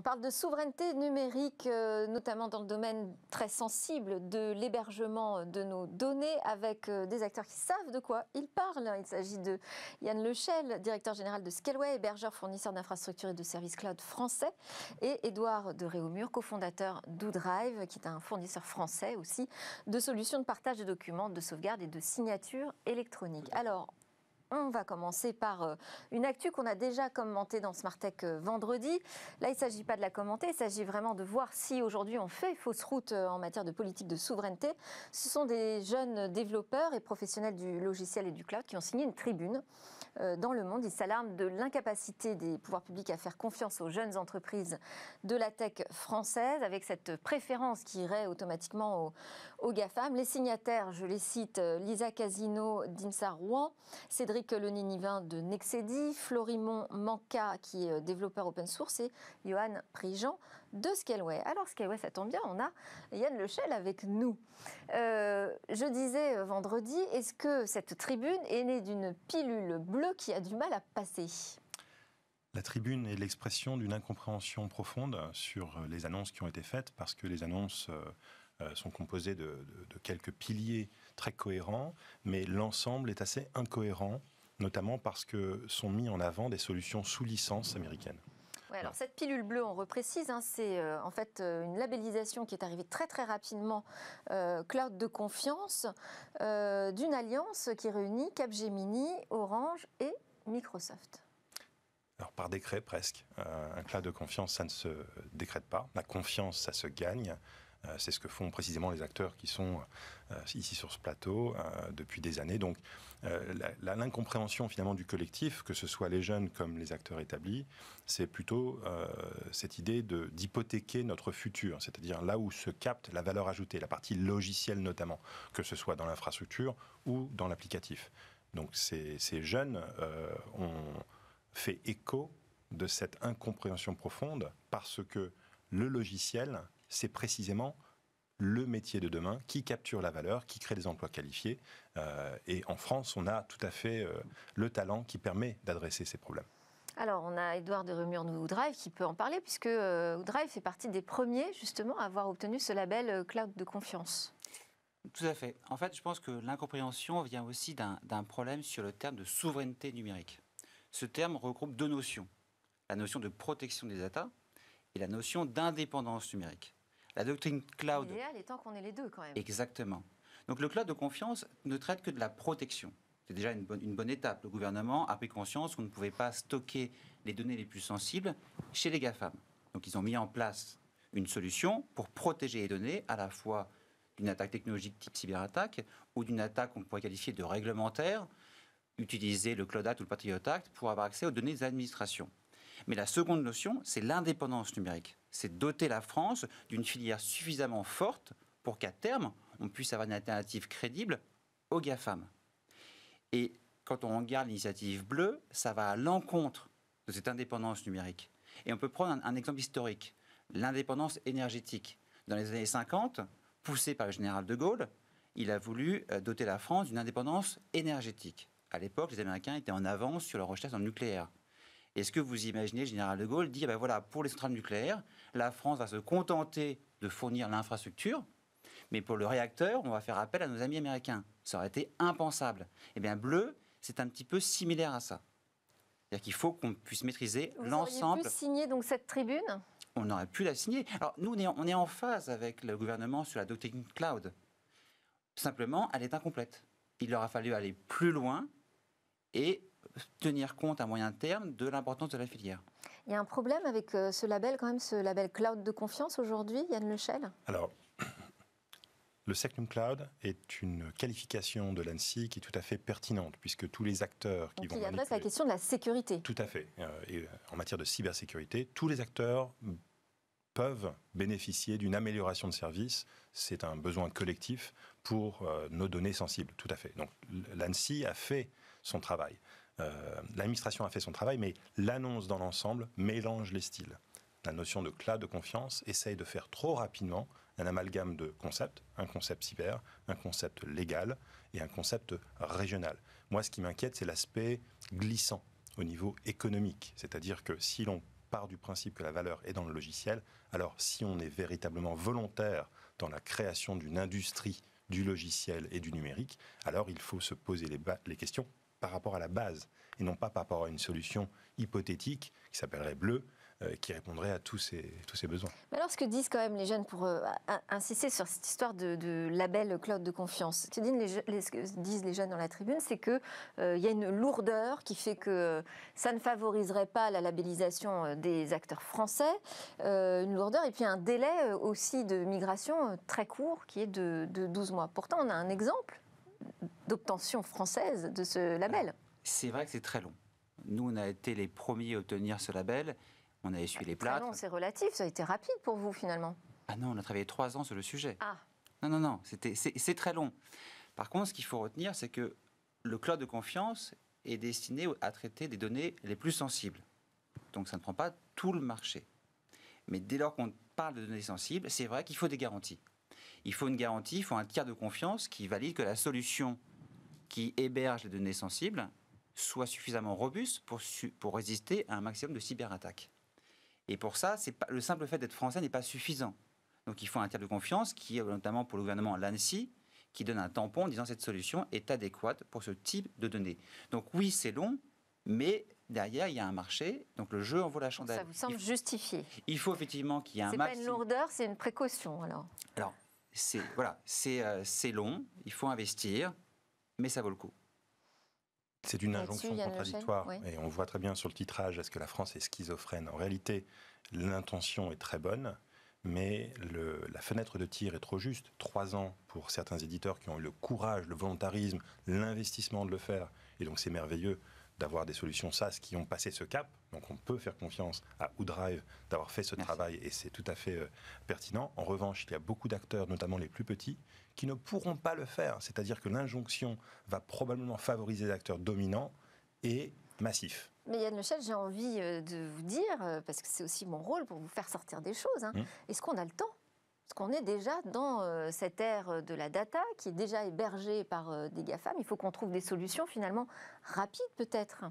On parle de souveraineté numérique, euh, notamment dans le domaine très sensible de l'hébergement de nos données, avec euh, des acteurs qui savent de quoi ils parlent. Il s'agit de Yann Lechel, directeur général de Scaleway, hébergeur fournisseur d'infrastructures et de services cloud français, et Édouard de Réaumur, cofondateur d'Oudrive, qui est un fournisseur français aussi de solutions de partage de documents, de sauvegarde et de signature électronique. Alors, on va commencer par euh, une actu qu'on a déjà commentée dans Smartech euh, vendredi. Là, il ne s'agit pas de la commenter, il s'agit vraiment de voir si aujourd'hui on fait fausse route euh, en matière de politique de souveraineté. Ce sont des jeunes développeurs et professionnels du logiciel et du cloud qui ont signé une tribune dans le monde. Ils s'alarment de l'incapacité des pouvoirs publics à faire confiance aux jeunes entreprises de la tech française, avec cette préférence qui irait automatiquement aux, GAFAM. Les signataires, je les cite, Lisa Casino d'Insa Rouen, Cédric le Leninivin de Nexedi, Florimon Manca, qui est euh, développeur open source, et Johan Prigent de Scaleway. Alors Scaleway, ça tombe bien, on a Yann Lechel avec nous. Euh, je disais euh, vendredi, est-ce que cette tribune est née d'une pilule bleue qui a du mal à passer? La tribune est l'expression d'une incompréhension profonde sur les annonces qui ont été faites, parce que les annonces sont composées de, de quelques piliers très cohérents, mais l'ensemble est assez incohérent notamment parce que sont mis en avant des solutions sous licence américaine. Alors cette pilule bleue, on reprécise, hein, c'est euh, en fait euh, une labellisation qui est arrivée très très rapidement, euh, cloud de confiance, d'une alliance qui réunit Capgemini, Orange et Microsoft. Alors par décret presque. un cloud de confiance, ça ne se décrète pas. La confiance, ça se gagne. C'est ce que font précisément les acteurs qui sont ici sur ce plateau depuis des années. Donc euh, l'incompréhension finalement du collectif, que ce soit les jeunes comme les acteurs établis, c'est plutôt euh, cette idée d'hypothéquer notre futur, c'est-à-dire là où se capte la valeur ajoutée, la partie logicielle notamment, que ce soit dans l'infrastructure ou dans l'applicatif. Donc ces, jeunes euh, ont fait écho de cette incompréhension profonde parce que le logiciel, c'est précisément le métier de demain, qui capture la valeur, qui crée des emplois qualifiés. Euh, et en France, on a tout à fait euh, le talent qui permet d'adresser ces problèmes. Alors, on a Edouard de Remur de Woodrive qui peut en parler, puisque euh, Woodrive fait partie des premiers, justement, à avoir obtenu ce label Cloud de confiance. Tout à fait. En fait, je pense que l'incompréhension vient aussi d'un problème sur le terme de souveraineté numérique. Ce terme regroupe deux notions. La notion de protection des data et la notion d'indépendance numérique. La doctrine cloud. L'idéal étant qu'on ait les deux quand même. Exactement. Donc le cloud de confiance ne traite que de la protection. C'est déjà une bonne, une bonne étape. Le gouvernement a pris conscience qu'on ne pouvait pas stocker les données les plus sensibles chez les GAFAM. Donc ils ont mis en place une solution pour protéger les données à la fois d'une attaque technologique type cyberattaque ou d'une attaque qu'on pourrait qualifier de réglementaire, utiliser le Cloud Act ou le Patriot Act pour avoir accès aux données des administrations. Mais la seconde notion, c'est l'indépendance numérique. C'est doter la France d'une filière suffisamment forte pour qu'à terme, on puisse avoir une alternative crédible aux GAFAM. Et quand on regarde l'initiative bleue, ça va à l'encontre de cette indépendance numérique. Et on peut prendre un, exemple historique, l'indépendance énergétique. Dans les années 50, poussé par le général de Gaulle, il a voulu euh, doter la France d'une indépendance énergétique. À l'époque, les Américains étaient en avance sur leur recherche dans le nucléaire. Est-ce que vous imaginez le général de Gaulle dire, ben voilà, pour les centrales nucléaires, la France va se contenter de fournir l'infrastructure, mais pour le réacteur, on va faire appel à nos amis américains. Ça aurait été impensable. Eh bien, bleu, c'est un petit peu similaire à ça. C'est-à-dire qu'il faut qu'on puisse maîtriser l'ensemble. Vous pu signer donc cette tribune? On aurait pu la signer. Alors nous, on est, on est en phase avec le gouvernement sur la doctrine cloud. Simplement, elle est incomplète. Il leur a fallu aller plus loin et tenir compte à moyen terme de l'importance de la filière. Il y a un problème avec euh, ce label, quand même, ce label cloud de confiance aujourd'hui, Yann Lechel Alors, le Secnum Cloud est une qualification de l'ANSI qui est tout à fait pertinente, puisque tous les acteurs qui Donc vont. Il adresse la question de la sécurité. Tout à fait. Euh, et euh, en matière de cybersécurité, tous les acteurs peuvent bénéficier d'une amélioration de service. C'est un besoin collectif pour nos données sensibles, tout à fait. Donc l'ANSI a fait son travail. Euh, l'administration a fait son travail, mais l'annonce dans l'ensemble mélange les styles. La notion de cloud de confiance essaye de faire trop rapidement un amalgame de concepts, un concept cyber, un concept légal et un concept régional. Moi, ce qui m'inquiète, c'est l'aspect glissant au niveau économique. C'est-à-dire que si l'on part du principe que la valeur est dans le logiciel, alors si on est véritablement volontaire dans la création d'une industrie du logiciel et du numérique, alors il faut se poser les, les questions par rapport à la base et non pas par rapport à une solution hypothétique qui s'appellerait bleu euh, qui répondrait à tous ces, tous ces besoins. Mais alors, ce que disent quand même les jeunes, pour euh, insister sur cette histoire de, label cloud de confiance, ce que disent les, jeunes dans la tribune, c'est qu'il euh, y a une lourdeur qui fait que ça ne favoriserait pas la labellisation des acteurs français, une lourdeur et puis un délai aussi de migration très court qui est de, de 12 mois. Pourtant, on a un exemple d'obtention française de ce label. C'est vrai que c'est très long. Nous, on a été les premiers à obtenir ce label. On a essuyé les plats. Non, c'est relatif. Ça a été rapide pour vous finalement. Ah non, on a travaillé trois ans sur le sujet. Ah. Non, non, non. c'est très long. Par contre, ce qu'il faut retenir, c'est que le cloud de confiance est destiné à traiter des données les plus sensibles. Donc, ça ne prend pas tout le marché. Mais dès lors qu'on parle de données sensibles, c'est vrai qu'il faut des garanties. Il faut une garantie, il faut un tiers de confiance qui valide que la solution qui héberge les données sensibles soit suffisamment robuste pour, pour résister à un maximum de cyberattaques. Et pour ça, pas, le simple fait d'être français n'est pas suffisant. Donc il faut un tiers de confiance qui est notamment pour le gouvernement l'ANSI, qui donne un tampon en disant cette solution est adéquate pour ce type de données. Donc oui, c'est long, mais derrière, il y a un marché, donc le jeu en vaut la chandelle. Ça vous semble justifié? Il faut effectivement qu'il y ait un C'est pas une lourdeur, c'est une précaution alors. Alors, c'est voilà, c'est euh, long, il faut investir, mais ça vaut le coup. C'est une injonction contradictoire. Et on voit très bien sur le titrage, est-ce que la France est schizophrène? En réalité, l'intention est très bonne, mais la fenêtre de tir est trop juste. Trois ans pour certains éditeurs qui ont eu le courage, le volontarisme, l'investissement de le faire. Et donc c'est merveilleux d'avoir des solutions SaaS qui ont passé ce cap. Donc on peut faire confiance à OoDrive d'avoir fait ce travail et c'est tout à fait euh, pertinent. En revanche, il y a beaucoup d'acteurs, notamment les plus petits, qui ne pourront pas le faire. C'est-à-dire que l'injonction va probablement favoriser les acteurs dominants et massifs. Mais Yann Lechel, j'ai envie euh, de vous dire, euh, parce que c'est aussi mon rôle pour vous faire sortir des choses, hein, hum. est-ce qu'on a le temps Est-ce qu'on est déjà dans euh, cette ère de la data qui est déjà hébergée par des GAFAM. Il faut qu'on trouve des solutions finalement rapides peut-être.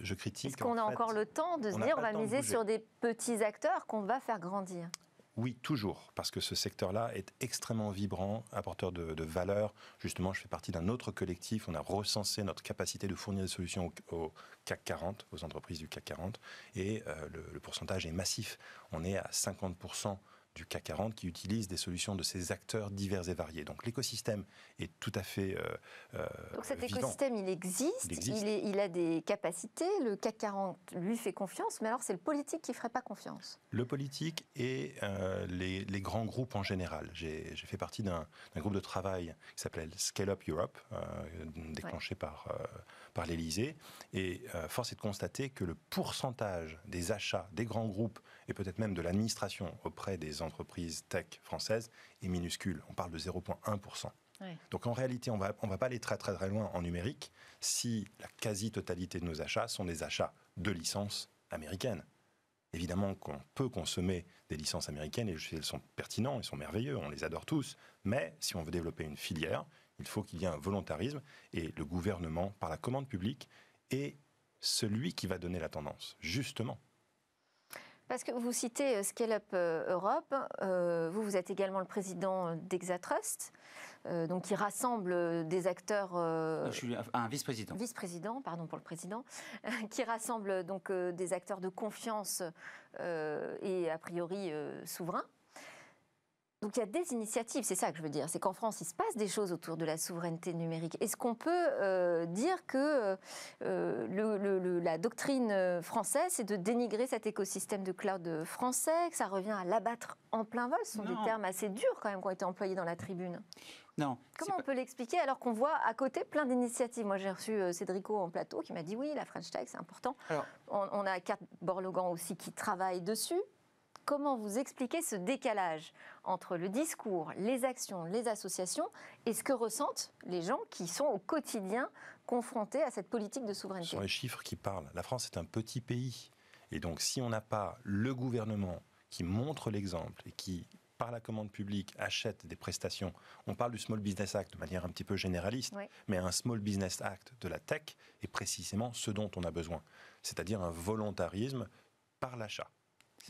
je critique. Est-ce qu'on a encore le temps de se dire on va miser sur des petits acteurs qu'on va faire grandir? Oui, toujours, parce que ce secteur-là est extrêmement vibrant, apporteur de, valeur. Justement, je fais partie d'un autre collectif. On a recensé notre capacité de fournir des solutions au, CAC 40, aux entreprises du CAC 40, et euh, le, le, pourcentage est massif. On est à 50 du CAC 40 qui utilise des solutions de ces acteurs divers et variés. Donc l'écosystème est tout à fait. Euh, euh Donc cet écosystème, il existe, il, a des capacités, le CAC 40 lui fait confiance, mais alors c'est le politique qui ne ferait pas confiance? Le politique et euh, les, grands groupes en général. J'ai fait partie d'un groupe de travail qui s'appelle Scale Up Europe, euh, déclenché par par l'Elysée. Et force est de constater que le pourcentage des achats des grands groupes et peut-être même de l'administration auprès des entreprises tech françaises est minuscule. On parle de 0,1%. Donc en réalité, on va, ne on va pas aller très, très très loin en numérique si la quasi-totalité de nos achats sont des achats de licences américaines. Évidemment qu'on peut consommer des licences américaines et elles sont pertinents, elles sont merveilleux, on les adore tous. Mais si on veut développer une filière, il faut qu'il y ait un volontarisme et le gouvernement, par la commande publique, est celui qui va donner la tendance, justement. Parce que vous citez euh, Scale Up euh, Europe, euh, vous, vous êtes également le président d'Exatrust, donc qui rassemble des acteurs. Je suis un vice-président. Vice-président, pardon pour le président, qui rassemble donc des acteurs de confiance et a priori souverains. Donc il y a des initiatives, c'est ça que je veux dire. C'est qu'en France, il se passe des choses autour de la souveraineté numérique. Est-ce qu'on peut euh, dire que euh, la doctrine française, c'est de dénigrer cet écosystème de cloud français, que ça revient à l'abattre en plein vol? Ce sont des termes assez durs quand même qui ont été employés dans la tribune. Non. Comment on peut l'expliquer alors qu'on voit à côté plein d'initiatives? Moi, j'ai reçu euh, Cédrico en plateau qui m'a dit oui, la French Tech, c'est important. on, on, a Kat Borlogan aussi qui travaille dessus. Comment vous expliquez ce décalage entre le discours, les actions, les associations et ce que ressentent les gens qui sont au quotidien confrontés à cette politique de souveraineté Ce sont les chiffres qui parlent. La France est un petit pays. Et donc si on n'a pas le gouvernement qui montre l'exemple et qui par la commande publique, achète des prestations. On parle du Small Business Act de manière un petit peu généraliste, mais un Small Business Act de la tech est précisément ce dont on a besoin. C'est-à-dire un volontarisme par l'achat.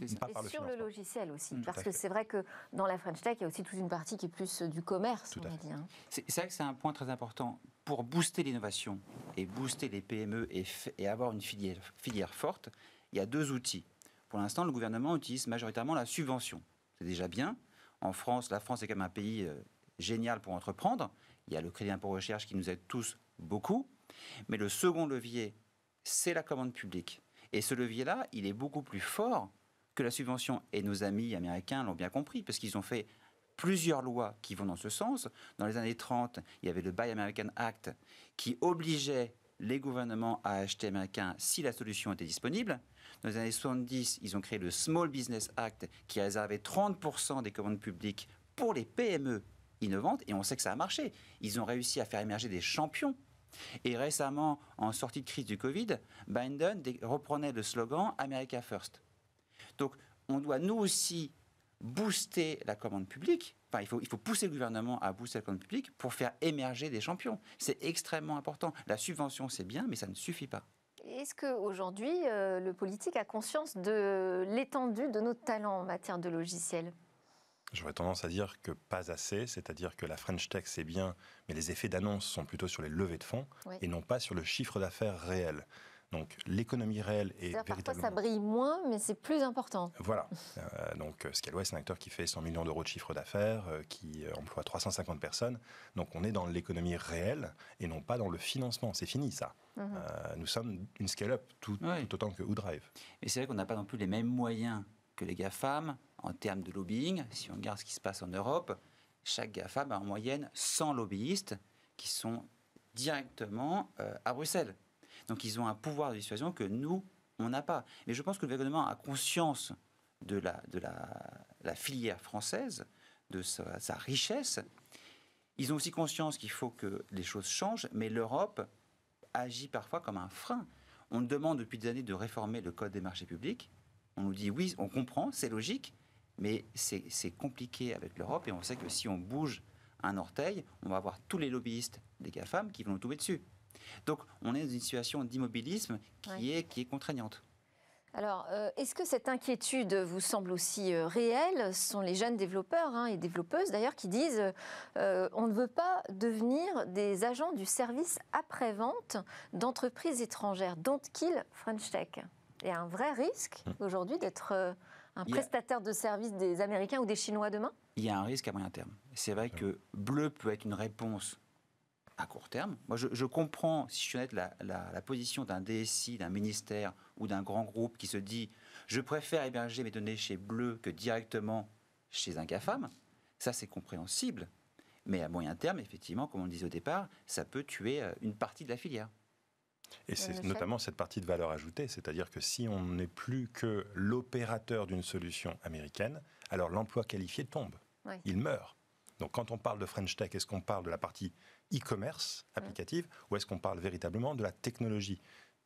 Et sur le logiciel aussi, Mmh. parce que c'est vrai que dans la French Tech, il y a aussi toute une partie qui est plus du commerce, Tout on à va fait. dire. C'est vrai que c'est un point très important. Pour booster l'innovation et booster les PME et, avoir une filière, filière forte, il y a deux outils. Pour l'instant, le gouvernement utilise majoritairement la subvention. C'est déjà bien. En France, la France est quand même un pays euh, génial pour entreprendre. Il y a le crédit impôt recherche qui nous aide tous beaucoup. Mais le second levier, c'est la commande publique. Et ce levier-là, il est beaucoup plus fort que la subvention. Et nos amis américains l'ont bien compris, parce qu'ils ont fait plusieurs lois qui vont dans ce sens. Dans les années 30, il y avait le Buy American Act qui obligeait les gouvernements à acheter américain si la solution était disponible. Dans les années 70, ils ont créé le Small Business Act qui réservait 30% des commandes publiques pour les PME innovantes et on sait que ça a marché. Ils ont réussi à faire émerger des champions. Et récemment, en sortie de crise du Covid, Biden reprenait le slogan America First. Donc, on doit nous aussi booster la commande publique. Enfin, il faut, il faut pousser le gouvernement à booster la commande publique pour faire émerger des champions. C'est extrêmement important. La subvention, c'est bien, mais ça ne suffit pas. Est-ce qu'aujourd'hui, euh, le politique a conscience de l'étendue de nos talents en matière de logiciels? J'aurais tendance à dire que pas assez, c'est-à-dire que la French Tech c'est bien, mais les effets d'annonce sont plutôt sur les levées de fonds Oui. et non pas sur le chiffre d'affaires réel. Donc l'économie réelle est C'est-à-dire, Parfois, ça véritablement... brille moins, mais c'est plus important. Voilà. Euh, donc Scaleway, c'est un acteur qui fait 100 millions d'euros de chiffre d'affaires, euh, qui euh, emploie 350 personnes. Donc on est dans l'économie réelle et non pas dans le financement. C'est fini ça. Mhm. Euh, nous sommes une scale-up tout, Oui. tout autant que Woodrive. Et c'est vrai qu'on n'a pas non plus les mêmes moyens que les GAFAM en termes de lobbying. Si on regarde ce qui se passe en Europe, chaque GAFAM a en moyenne 100 lobbyistes qui sont directement euh, à Bruxelles. Donc ils ont un pouvoir de dissuasion que nous, on n'a pas. Mais je pense que le gouvernement a conscience de la, de la, filière française, de sa, sa richesse. Ils ont aussi conscience qu'il faut que les choses changent, mais l'Europe agit parfois comme un frein. On demande depuis des années de réformer le code des marchés publics. On nous dit oui, on comprend, c'est logique, mais c'est compliqué avec l'Europe et on sait que si on bouge un orteil, on va avoir tous les lobbyistes des GAFAM qui vont nous tomber dessus. Donc on est dans une situation d'immobilisme qui, Ouais. est, qui est contraignante. Alors, euh, est-ce que cette inquiétude vous semble aussi euh, réelle? Ce sont les jeunes développeurs hein, et développeuses d'ailleurs qui disent euh, on ne veut pas devenir des agents du service après-vente d'entreprises étrangères, don't kill French Tech? Il y a un vrai risque aujourd'hui d'être euh, un prestataire de services des Américains ou des Chinois demain? Il y a un risque à moyen terme. C'est vrai que bleu peut être une réponse à court terme. Moi, je, je comprends, si je suis honnête, la, la- la position d'un DSI, d'un ministère ou d'un grand groupe qui se dit je préfère héberger mes données chez Bleu que directement chez un GAFAM. Ça, c'est compréhensible. Mais à moyen terme, effectivement, comme on le disait au départ, ça peut tuer euh, une partie de la filière. Et c'est Michel notamment cette partie de valeur ajoutée, c'est-à-dire que si on n'est plus que l'opérateur d'une solution américaine, alors l'emploi qualifié tombe, Oui. il meurt. Donc quand on parle de French Tech, est-ce qu'on parle de la partie e-commerce applicative ou est-ce qu'on parle véritablement de la technologie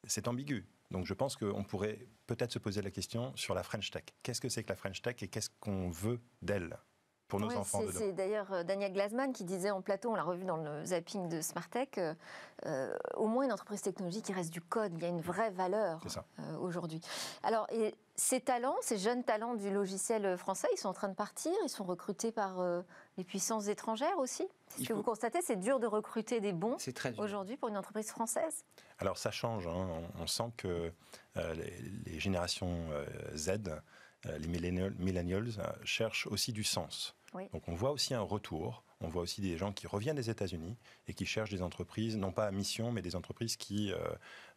C'est ambigu. Donc je pense qu'on pourrait peut-être se poser la question sur la French Tech. Qu'est-ce que c'est que la French Tech et qu'est-ce qu'on veut d'elle pour nos enfants c'est- d'ailleurs euh, Daniel Glasman qui disait en plateau, on l'a revu dans le zapping de Smartech, euh, euh, au moins une entreprise technologique qui reste du code, il y a une vraie valeur euh, aujourd'hui. Alors, et ces talents, ces jeunes talents du logiciel français, ils sont en train de partir, ils sont recrutés par euh, les puissances étrangères aussi. C'est ce que faut- vous constatez, c'est dur de recruter des bons aujourd'hui pour une entreprise française Alors ça change, hein. on, on sent que euh, les, les générations euh, Z, euh, les millennials, euh, cherchent aussi du sens. Oui. Donc on voit aussi un retour, on voit aussi des gens qui reviennent des États-Unis et qui cherchent des entreprises, non pas à mission, mais des entreprises qui euh,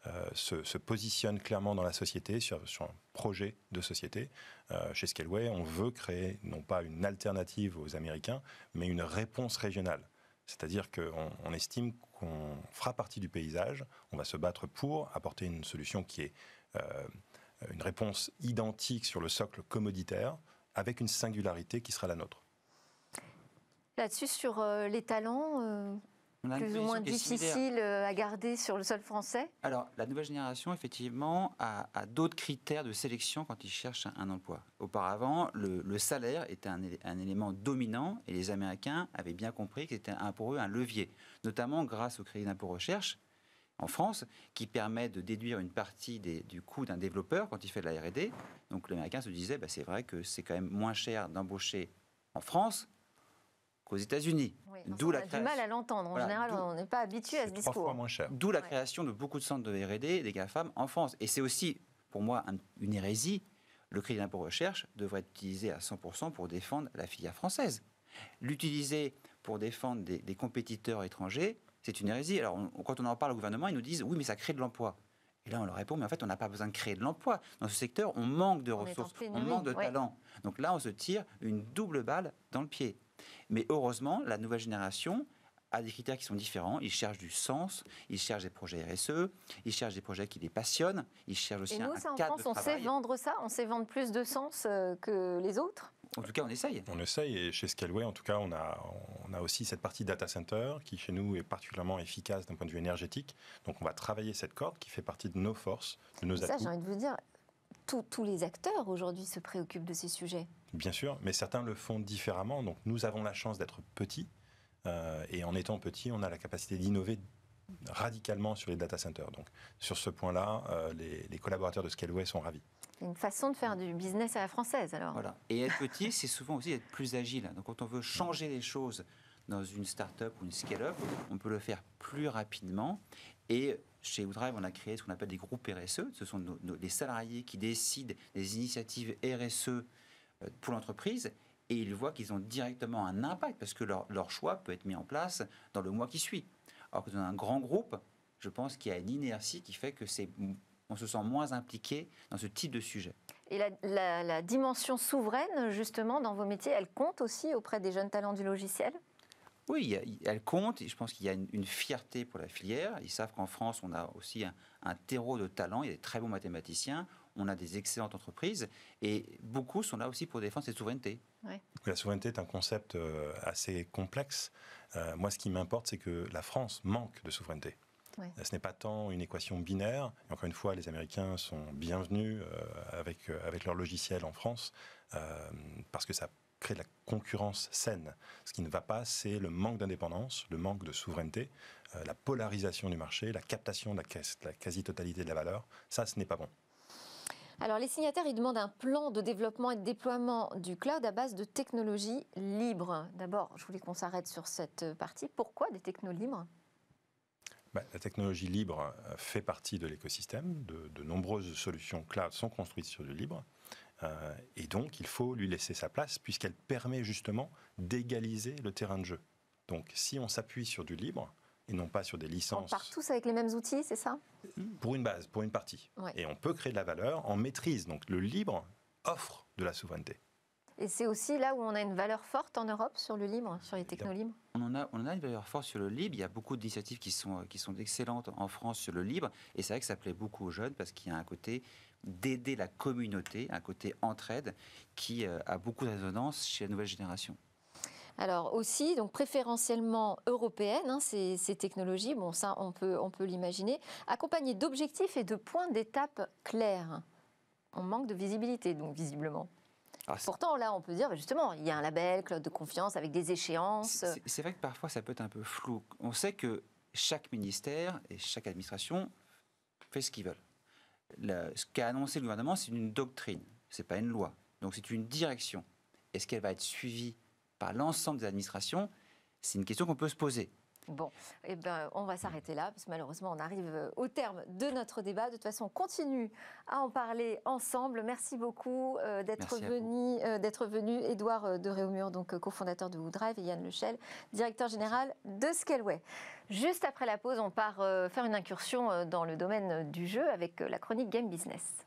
euh, se, positionnent clairement dans la société, sur, un projet de société. Euh, chez Scaleway, on veut créer non pas une alternative aux Américains, mais une réponse régionale. C'est-à-dire qu'on on estime qu'on fera partie du paysage, on va se battre pour apporter une solution qui est une réponse identique sur le socle commoditaire, avec une singularité qui sera la nôtre. Là-dessus, sur euh, les talents, euh, plus ou moins difficiles euh, à garder sur le sol français Alors, la nouvelle génération, effectivement, a, a d'autres critères de sélection quand ils cherchent un, emploi. Auparavant, le, le salaire était un, élé- un élément dominant et les Américains avaient bien compris que c'était un- pour eux un levier, notamment grâce au crédit d'impôt recherche en France qui permet de déduire une partie du coût d'un développeur quand il fait de la R&D. Donc l'Américain se disait, bah, c'est vrai que c'est quand même moins cher d'embaucher en France qu'aux États-Unis. d'où la du mal à l'entendre. En général, on n'est pas habitué à ce discours. Fois moins cher. D'où la création de beaucoup de centres de R&D des GAFAM en France. Et c'est aussi, pour moi, une hérésie. Le crédit d'impôt recherche devrait être utilisé à 100% pour défendre la filière française. L'utiliser pour défendre des compétiteurs étrangers, c'est une hérésie. Alors, quand on en parle au gouvernement, ils nous disent oui, mais ça crée de l'emploi. Et là, on leur répond, mais en fait, on n'a pas besoin de créer de l'emploi. Dans ce secteur, on manque de ressources, on manque de talents. Donc là, on se tire une double balle dans le pied. Mais heureusement, la nouvelle génération a des critères qui sont différents. Ils cherchent du sens, ils cherchent des projets RSE, ils cherchent des projets qui les passionnent, ils cherchent aussi Et nous, un, ça, en France, on sait vendre ça, on sait vendre plus de sens euh, que les autres en tout cas, on essaye. On essaye et chez Scaleway, en tout cas, on a, on a aussi cette partie data center qui, chez nous, est particulièrement efficace d'un point de vue énergétique. Donc, on va travailler cette corde qui fait partie de nos forces, de nos atouts. Ça, j'ai envie de vous dire, tous les acteurs aujourd'hui se préoccupent de ces sujets. Bien sûr, mais certains le font différemment. Donc, nous avons la chance d'être petits. Euh, et en étant petits, on a la capacité d'innover radicalement sur les data centers. Donc, sur ce point-là, euh, les, les collaborateurs de Scaleway sont ravis une façon de faire du business à la française, alors. Voilà. Et être petit, c'est souvent aussi être plus agile. Donc, quand on veut changer les choses dans une start-up ou une scale-up, on peut le faire plus rapidement. Et chez Woodrive, on a créé ce qu'on appelle des groupes RSE. Ce sont les salariés qui décident des initiatives RSE euh, pour l'entreprise. Et ils voient qu'ils ont directement un impact parce que leur, leur, choix peut être mis en place dans le mois qui suit. Alors que dans un grand groupe, je pense qu'il y a une inertie qui fait que c'est on se sent moins impliqué dans ce type de sujet. Et la, dimension souveraine, justement, dans vos métiers, elle compte aussi auprès des jeunes talents du logiciel? Oui, elle compte et je pense qu'il y a une, fierté pour la filière. Ils savent qu'en France, on a aussi un, terreau de talents, il y a des très bons mathématiciens, on a des excellentes entreprises et beaucoup sont là aussi pour défendre cette souveraineté. La souveraineté est un concept euh, assez complexe. Euh, moi, ce qui m'importe, c'est que la France manque de souveraineté. Ce n'est pas tant une équation binaire. encore une fois, les Américains sont bienvenus euh, avec, euh, avec leur logiciel en France euh, parce que ça crée de la concurrence saine. Ce qui ne va pas, c'est le manque d'indépendance, le manque de souveraineté, la polarisation du marché, la captation de la, quasi-totalité de la valeur. Ça, ce n'est pas bon. Alors, les signataires, ils demandent un plan de développement et de déploiement du cloud à base de technologies libres. D'abord, je voulais qu'on s'arrête sur cette partie. Pourquoi des technos libres? Bah, la technologie libre euh, fait partie de l'écosystème. De, nombreuses solutions cloud sont construites sur du libre. Euh, et donc, il faut lui laisser sa place puisqu'elle permet justement d'égaliser le terrain de jeu. Donc, si on s'appuie sur du libre et non pas sur des licences. On part tous avec les mêmes outils, c'est ça Pour une base, pour une partie. Et on peut créer de la valeur en maîtrise. Donc, le libre offre de la souveraineté. Et c'est aussi là où on a une valeur forte en Europe sur le libre, sur les techno libres on en, a, on a une valeur forte sur le libre. Il y a beaucoup d'initiatives qui sont, qui sont excellentes en France sur le libre. Et c'est vrai que ça plaît beaucoup aux jeunes parce qu'il y a un côté d'aider la communauté, un côté entraide qui euh, a beaucoup de résonance chez la nouvelle génération. Alors aussi, donc préférentiellement européennes, hein, ces, ces, technologies, bon ça on peut, on peut l'imaginer, accompagnées d'objectifs et de points d'étape clairs. On manque de visibilité donc visiblement. Ah, Pourtant, là, on peut dire, justement, il y a un label, cloud de confiance, avec des échéances. C'est vrai que parfois, ça peut être un peu flou. On sait que chaque ministère et chaque administration fait ce qu'ils veulent. ce qu'a annoncé le gouvernement, c'est une doctrine, ce n'est pas une loi. Donc, c'est une direction. Est-ce qu'elle va être suivie par l'ensemble des administrations C'est une question qu'on peut se poser. Bon, eh ben, on va s'arrêter là, parce que malheureusement, on arrive euh, au terme de notre débat. De toute façon, on continue à en parler ensemble. Merci beaucoup euh, d'être venu, euh, d'être venu, Édouard de Réaumur, donc cofondateur de Woodrive, et Yann Lechel, directeur général de Scaleway. Juste après la pause, on part faire une incursion dans le domaine du jeu avec la chronique Game Business.